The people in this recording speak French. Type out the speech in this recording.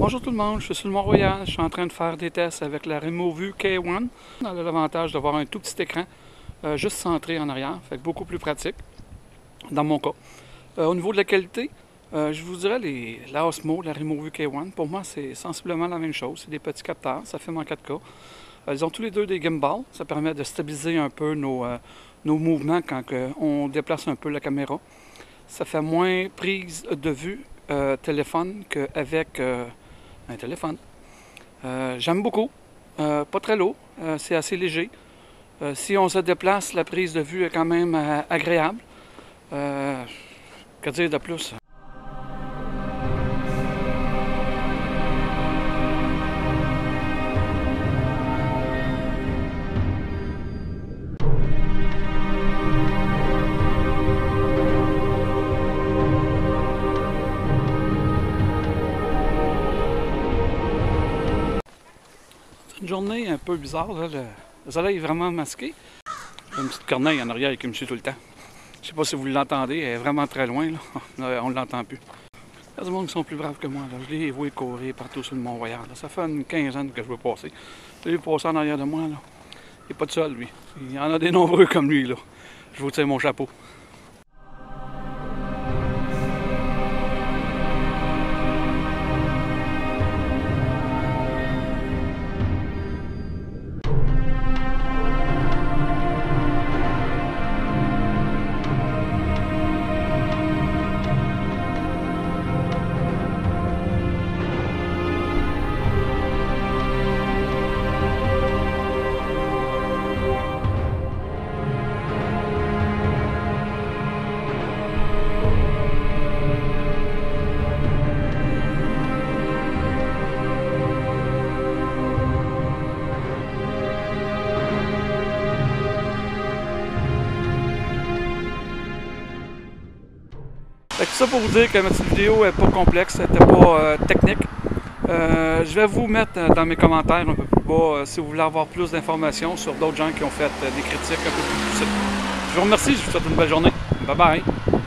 Bonjour tout le monde, je suis sur le Mont-Royal. Je suis en train de faire des tests avec la Removue K1. On a l'avantage d'avoir un tout petit écran euh, juste centré en arrière, fait beaucoup plus pratique dans mon cas. Euh, au niveau de la qualité, euh, je vous dirais les, la Osmo, la Removue K1, pour moi c'est sensiblement la même chose. C'est des petits capteurs, ça fait en 4K. ils ont tous les deux des gimbals, ça permet de stabiliser un peu nos, nos mouvements quand on déplace un peu la caméra. Ça fait moins prise de vue téléphone qu'avec un téléphone. Euh, j'aime beaucoup. Euh, pas très lourd. Euh, c'est assez léger. si on se déplace, la prise de vue est quand même agréable. que dire de plus? Une journée un peu bizarre. Le, soleil est vraiment masqué. Une petite corneille en arrière qui me suit tout le temps. Je sais pas si vous l'entendez, elle est vraiment très loin. Là. On ne l'entend plus. Il y a des gens qui sont plus braves que moi. Là. Je les vois courir partout sur le Mont-Royal. Ça fait une quinzaine que je veux passer. Je l'ai passé en arrière de moi. Là. Il n'est pas de seul, lui. Il y en a des nombreux comme lui. Là. Je vous tiens mon chapeau. Fait ça pour vous dire que ma petite vidéo n'est pas complexe, elle n'était pas euh, technique. Euh, je vais vous mettre euh, dans mes commentaires un peu plus bas si vous voulez avoir plus d'informations sur d'autres gens qui ont fait des critiques un peu plus poussées. Je vous remercie, je vous souhaite une belle journée. Bye bye!